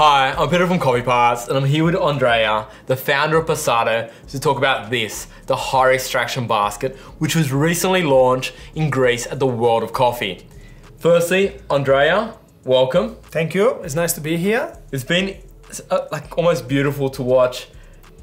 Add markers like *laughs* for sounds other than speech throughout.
Hi, I'm Peter from Coffee Parts, and I'm here with Andrea, the founder of Pesado, to talk about this, the high extraction basket, which was recently launched in Greece at the World of Coffee. Firstly, Andrea, welcome. Thank you. It's nice to be here. It's been uh, like almost beautiful to watch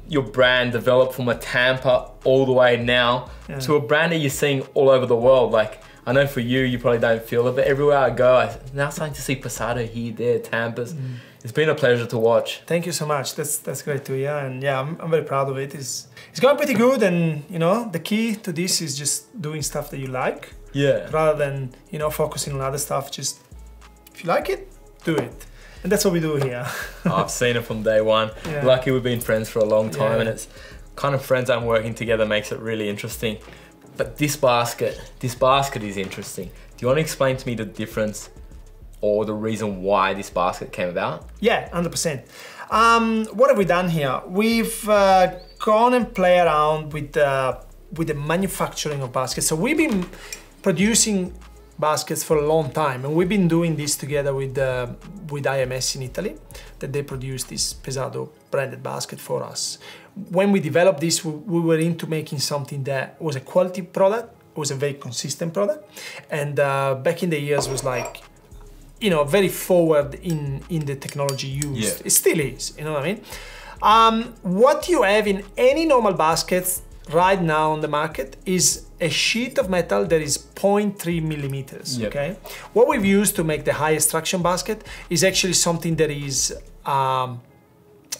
your brand develop from a tamper all the way now yeah. to a brand that you're seeing all over the world. Like I know for you, you probably don't feel it, but everywhere I go, I'm now starting to see Pesado here, there, tampers. Mm. It's been a pleasure to watch. Thank you so much. That's that's great to hear, and yeah, I'm, I'm very proud of it. It's it's going pretty good, and you know, the key to this is just doing stuff that you like. Yeah. Rather than you know focusing on other stuff, just if you like it, do it. And that's what we do here. *laughs* I've seen it from day one. Yeah. Lucky we've been friends for a long time, yeah. and it's kind of friends I'm working together makes it really interesting. But this basket, this basket is interesting. Do you want to explain to me the difference or the reason why this basket came about? Yeah, 100%. Um, what have we done here? We've uh, gone and play around with, the, with the manufacturing of baskets. So we've been producing baskets for a long time and we've been doing this together with uh, with IMS in Italy that they produce this Pesado branded basket for us. When we developed this we, we were into making something that was a quality product, was a very consistent product and uh, back in the years was like you know very forward in in the technology used. Yeah. It still is, you know what I mean? Um, what you have in any normal baskets right now on the market is a sheet of metal that is 0.3 millimeters, yep. okay? What we've used to make the high extraction basket is actually something that is um,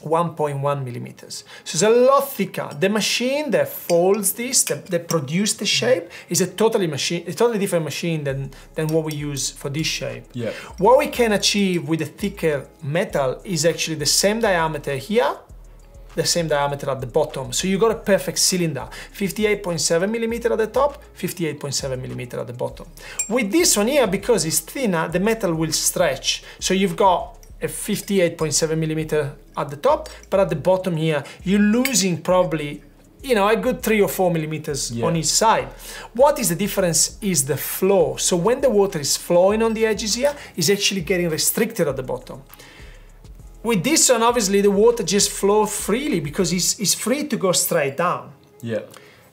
1.1 millimeters. So it's a lot thicker. The machine that folds this, that, that produces the shape, is a totally machine, a totally different machine than, than what we use for this shape. Yeah. What we can achieve with a thicker metal is actually the same diameter here, the same diameter at the bottom. So you got a perfect cylinder, 58.7 millimeter at the top, 58.7 millimeter at the bottom. With this one here, because it's thinner, the metal will stretch. So you've got a 58.7 millimeter at the top, but at the bottom here, you're losing probably you know, a good three or four millimeters yeah. on each side. What is the difference is the flow. So when the water is flowing on the edges here, it's actually getting restricted at the bottom. With this one, obviously the water just flows freely because it's, it's free to go straight down. Yeah.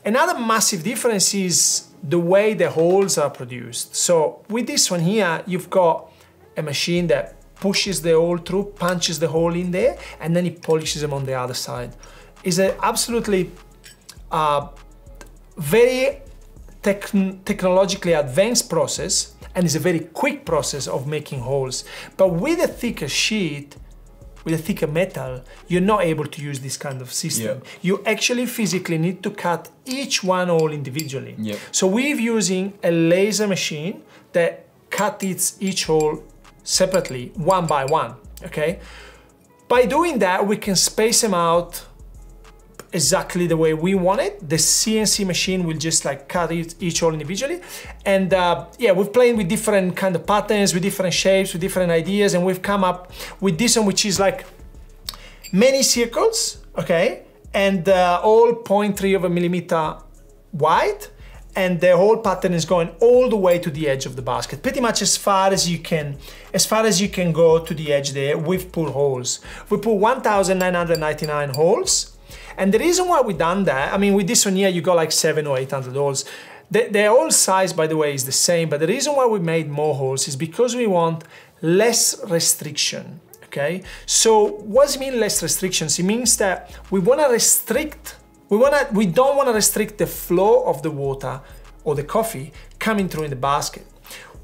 Another massive difference is the way the holes are produced. So with this one here, you've got a machine that pushes the hole through, punches the hole in there, and then it polishes them on the other side. It's an absolutely uh, very tech technologically advanced process and it's a very quick process of making holes. But with a thicker sheet, with a thicker metal, you're not able to use this kind of system. Yeah. You actually physically need to cut each one hole individually. Yeah. So we're using a laser machine that cuts each hole separately, one by one, okay? By doing that, we can space them out exactly the way we want it. The CNC machine will just like cut it, each hole individually. And uh, yeah, we've played with different kind of patterns, with different shapes, with different ideas, and we've come up with this one, which is like many circles, okay? And uh, all 0.3 of a millimeter wide. And the whole pattern is going all the way to the edge of the basket, pretty much as far as you can, as far as you can go to the edge there. We've holes. We put 1,999 holes and the reason why we done that, I mean, with this one here, you got like seven or eight hundred holes The, the whole size, by the way, is the same, but the reason why we made more holes is because we want less restriction. Okay, so what does it mean less restrictions? It means that we want to restrict. We want to. We don't want to restrict the flow of the water or the coffee coming through in the basket.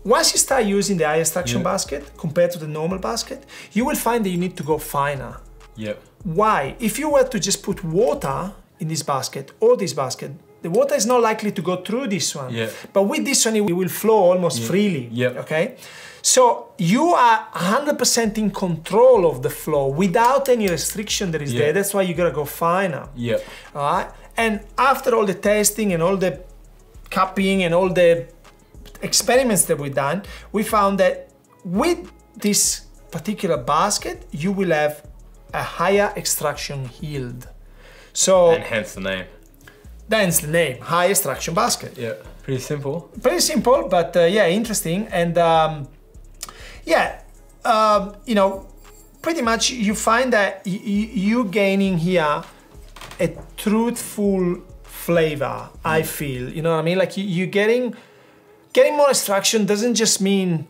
Once you start using the high extraction yeah. basket compared to the normal basket, you will find that you need to go finer. Yep. Why? If you were to just put water in this basket or this basket, the water is not likely to go through this one. Yeah. But with this one, it will flow almost yeah. freely. Yeah. Okay. So you are 100% in control of the flow without any restriction that is yeah. there. That's why you gotta go finer. Yeah. All right. And after all the testing and all the cupping and all the experiments that we've done, we found that with this particular basket, you will have a higher extraction yield. So and hence the name. Hence the name, high extraction basket. Yeah, pretty simple. Pretty simple, but uh, yeah, interesting. And um, yeah, um, you know, pretty much you find that you gaining here a truthful flavor. I feel you know what I mean. Like you're getting getting more extraction doesn't just mean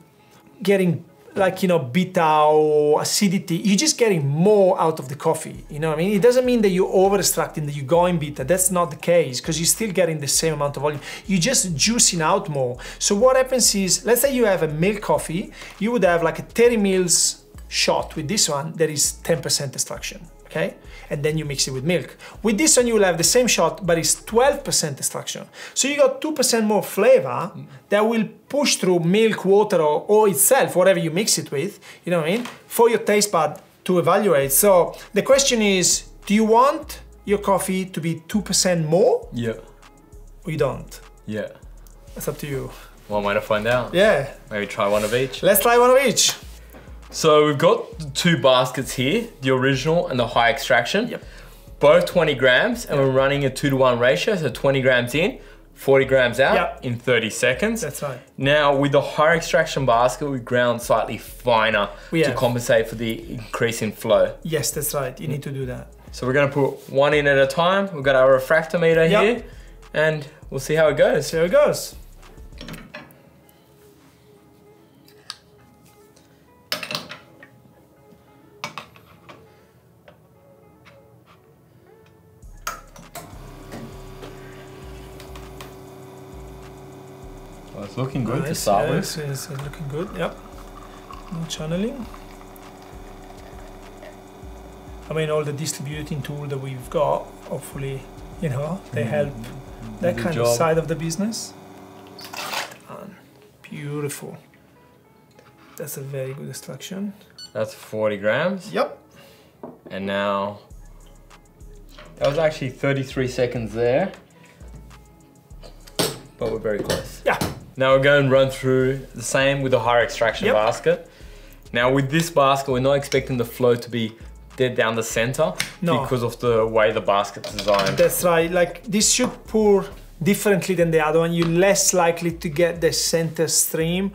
getting like you know beta or acidity. You're just getting more out of the coffee you know what i mean? It doesn't mean that you're over extracting that you're going beta that's not the case because you're still getting the same amount of volume. You're just juicing out more. So what happens is let's say you have a milk coffee you would have like a 30 mils shot with this one that is 10% extraction okay? And then you mix it with milk. With this one you will have the same shot but it's 12% extraction. So you got 2% more flavor that will push through milk water or, or itself whatever you mix it with you know what i mean for your taste bud to evaluate. So the question is do you want your coffee to be 2% more? Yeah. or you don't? Yeah. that's up to you. One way to find out. yeah. Maybe try one of each. let's try one of each So we've got the two baskets here, the original and the high extraction. Yep. Both 20 grams, and we're running a two to one ratio, so 20 grams in, 40 grams out Yep. in 30 seconds. that's right Now with the higher extraction basket, we ground slightly finer We to have. compensate for the increase in flow. yes that's right you need to do that So we're gonna put one in at a time. We've got our refractometer Yep. here, and we'll see how it goes. see how it goes it's looking good to Nice, start yeah, with. It's, it's looking good. Yep. No channeling. I mean, all the distributing tool that we've got, hopefully, you know, they mm-hmm. help mm-hmm. that Good kind of side of the business. Done. Beautiful. That's a very good extraction. That's 40 grams. Yep. And now, that was actually 33 seconds there. But we're very close. Yeah. Now we're going to run through the same with the higher extraction Yep. basket. Now with this basket, we're not expecting the flow to be dead down the center No. because of the way the basket's designed. That's right. Like this should pour differently than the other one. You're less likely to get the center stream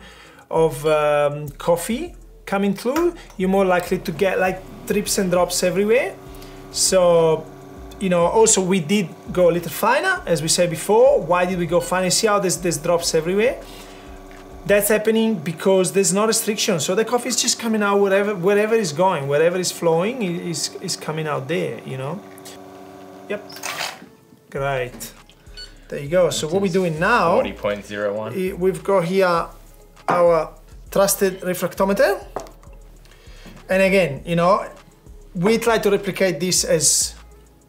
of um, coffee coming through. You're more likely to get like drips and drops everywhere. So, you know, also we did go a little finer, as we said before. Why did we go finer? See how there's, there's drops everywhere? That's happening because there's no restriction. So the coffee is just coming out wherever wherever it's going, wherever it's flowing, is is coming out there, you know. Yep. Great. There you go. So what we're doing now, 40.01. Eh, we've got here our trusted refractometer. And again, you know, we try to replicate this as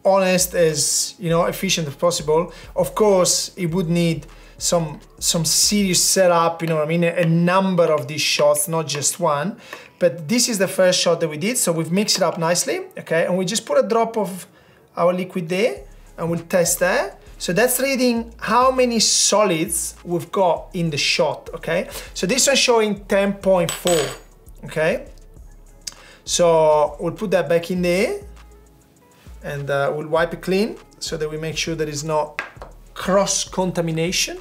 honest as you know efficient as possible. Of course, it would need some some serious setup. You know what I mean? A, a number of these shots, not just one. But this is the first shot that we did, so we've mixed it up nicely. Okay, and we just put a drop of our liquid there, and we'll test that. So that's reading how many solids we've got in the shot. Okay, so this one's showing 10.4. Okay, so we'll put that back in there and uh, we'll wipe it clean so that we make sure there is no cross contamination.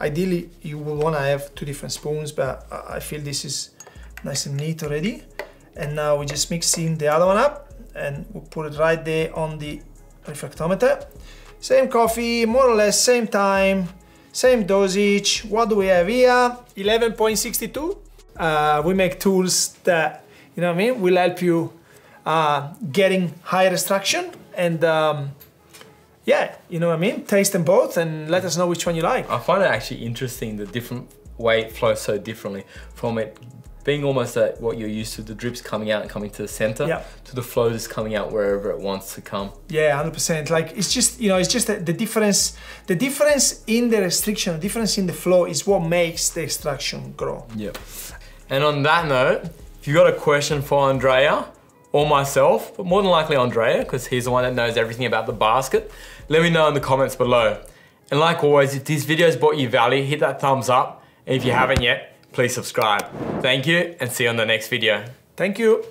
Ideally, you will want to have two different spoons, but I feel this is nice and neat already. And now we just mixing the other one up and we'll put it right there on the refractometer. Same coffee, more or less, same time, same dosage. What do we have here? 11.62. Uh, we make tools that, you know what I mean, will help you uh, getting higher extraction and um, yeah, you know what I mean? Taste them both and let us know which one you like. I find it actually interesting the different way it flows so differently from it being almost at what you're used to, the drips coming out and coming to the center, Yeah. to the flow just coming out wherever it wants to come. Yeah, hundred percent. Like it's just you know, it's just the, the difference. The difference in the restriction, the difference in the flow is what makes the extraction grow. Yeah. And on that note, if you got a question for Andrea or myself, but more than likely Andrea, because he's the one that knows everything about the basket, let me know in the comments below. And like always, if this video's brought you value, hit that thumbs up. And if you haven't yet, please subscribe. Thank you and see you on the next video. Thank you.